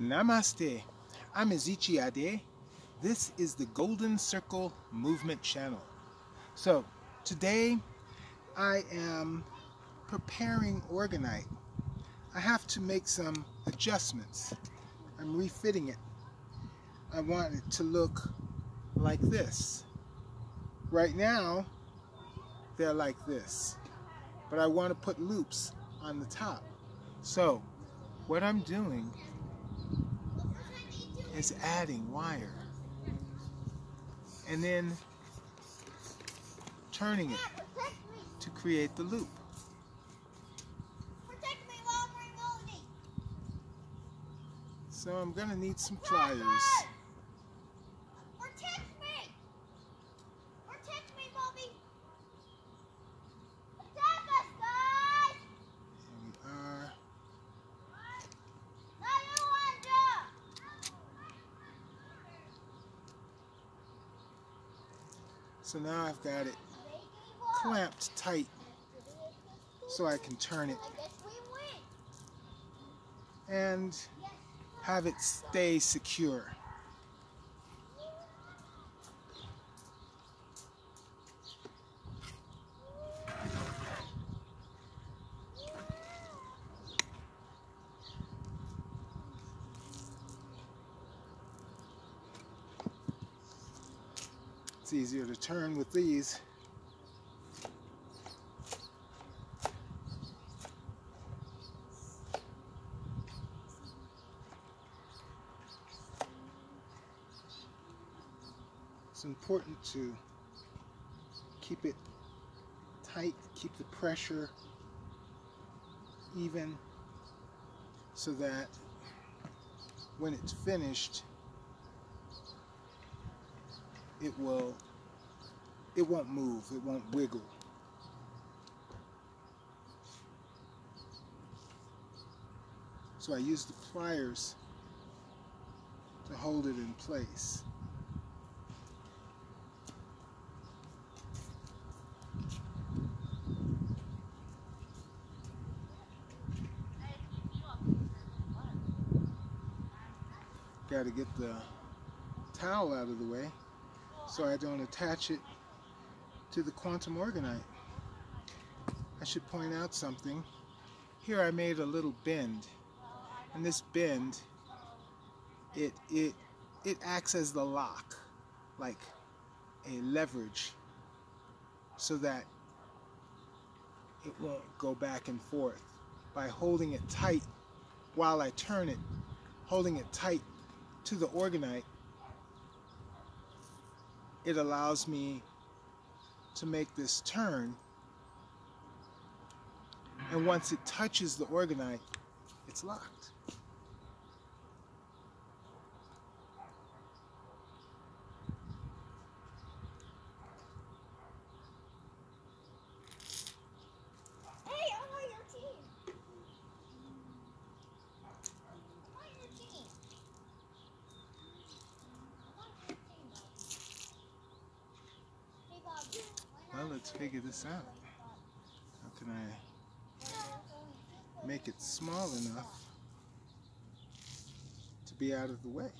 Namaste. I'm Ezichi Ade. This is the Golden Circle Movement Channel. So today I am preparing orgonite. I have to make some adjustments. I'm refitting it. I want it to look like this. Right now they're like this. But I want to put loops on the top. So what I'm doing is adding wire and then turning it to create the loop. So I'm going to need some pliers. So now I've got it clamped tight so I can turn it and have it stay secure. It's easier to turn with these. It's important to keep it tight, keep the pressure even so that when it's finished it will it won't move it won't wiggle. So I use the pliers to hold it in place. Got to get the towel out of the way so I don't attach it to the quantum orgonite. I should point out something. Here I made a little bend and this bend it it it acts as the lock like a leverage so that it won't go back and forth by holding it tight while I turn it holding it tight to the orgonite it allows me to make this turn. And once it touches the orgonite, it's locked let's figure this out. How can I make it small enough to be out of the way?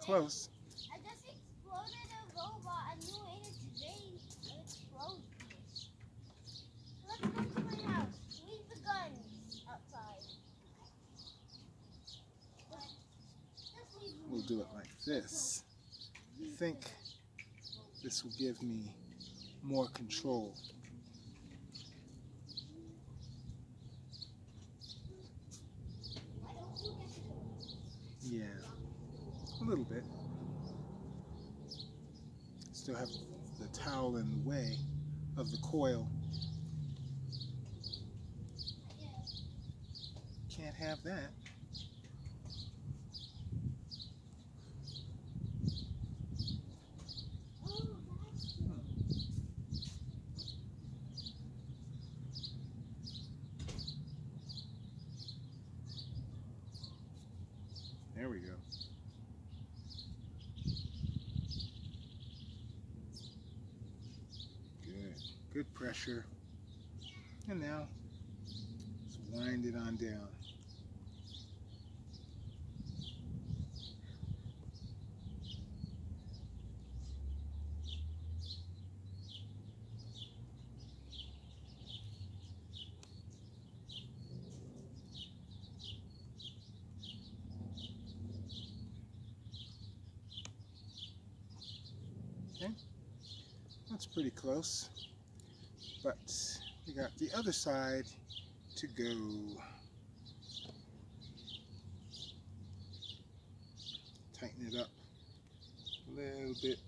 Close. I just exploded a robot, a new energy drain exploded. Let's go to my house. Leave the guns outside. Just leave them. We'll do it like this. I think this will give me more control. Yeah, a little bit. Still have the towel in the way of the coil. Can't have that. There we go. Good. Good pressure. And now, let's wind it on down. That's pretty close. But we got the other side to go. Tighten it up a little bit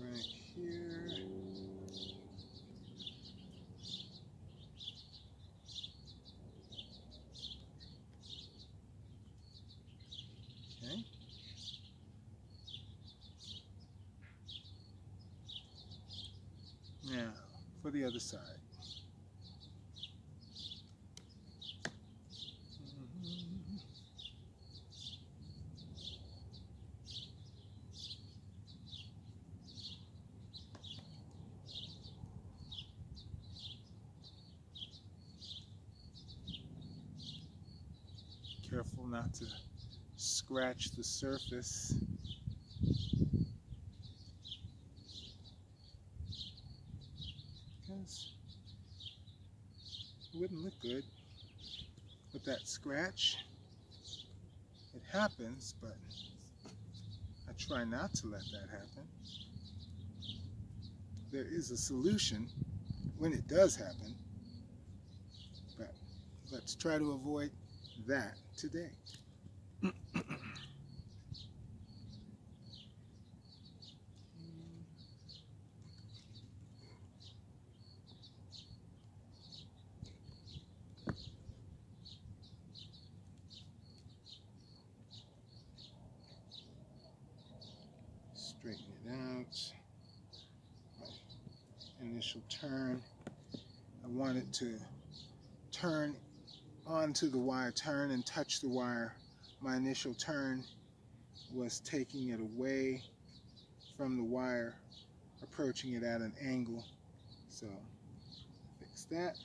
right here. Other side. Careful not to scratch the surface. because it wouldn't look good with that scratch. It happens, but I try not to let that happen. There is a solution when it does happen, but let's try to avoid that today. Initial turn. I want it to turn onto the wire, turn and touch the wire. My initial turn was taking it away from the wire, approaching it at an angle. So fix that.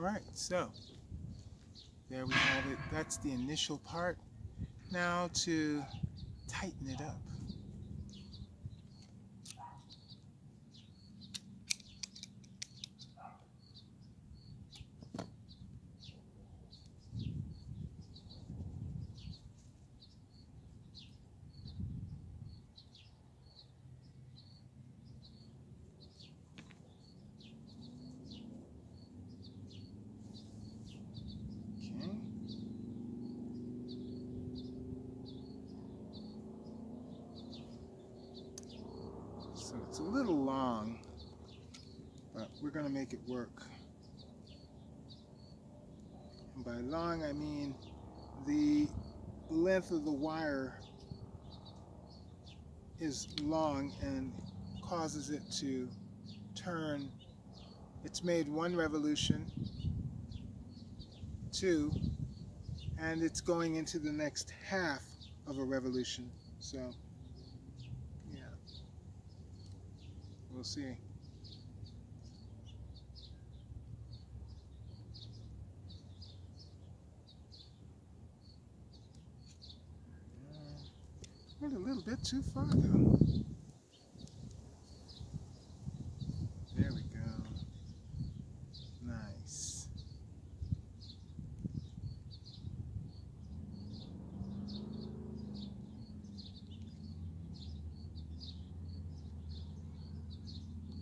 All right, so there we have it. That's the initial part. Now to tighten it up. So it's a little long, but we're going to make it work. And by long, I mean the length of the wire is long and causes it to turn. It's made one revolution, two, and it's going into the next half of a revolution. So, yeah, we'll see. Went a little bit too far though. There we go. Nice.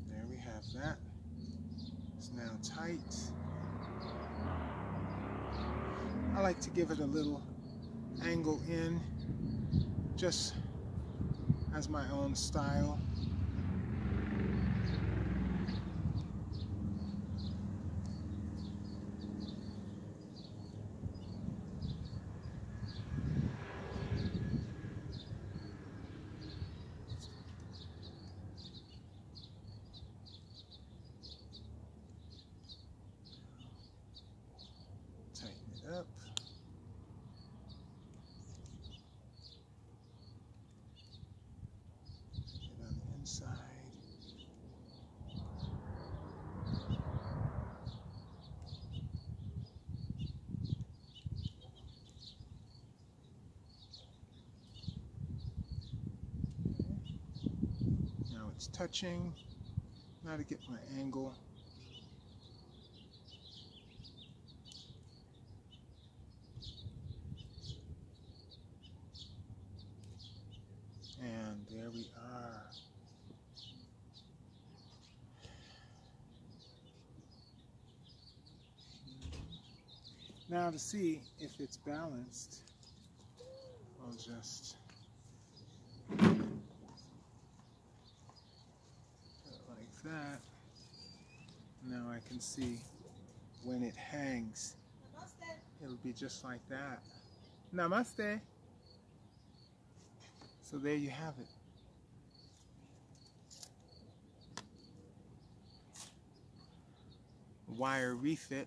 There we have that. It's now tight. I like to give it a little angle in just as my own style. Touching. Now to get my angle. And there we are. Now to see if it's balanced, I'll just put it like that. Now I can see when it hangs, it'll be just like that. Namaste. So there you have it. Wire refit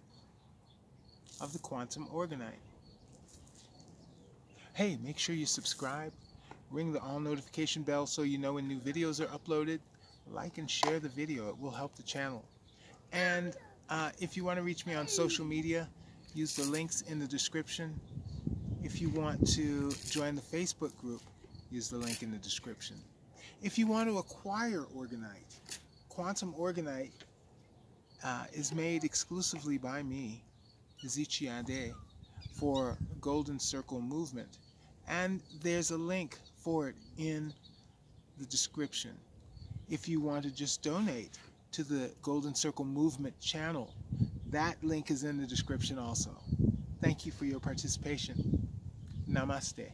of the quantum orgonite. Hey, make sure you subscribe, ring the all notification bell so you know when new videos are uploaded, like and share the video, it will help the channel. And uh, if you want to reach me on social media, use the links in the description. If you want to join the Facebook group, use the link in the description. If you want to acquire Orgonite, quantum Orgonite uh, is made exclusively by me Zichiade for Golden Circle Movement. And there's a link for it in the description. If you want to just donate to the Golden Circle Movement channel, that link is in the description also. Thank you for your participation. Namaste.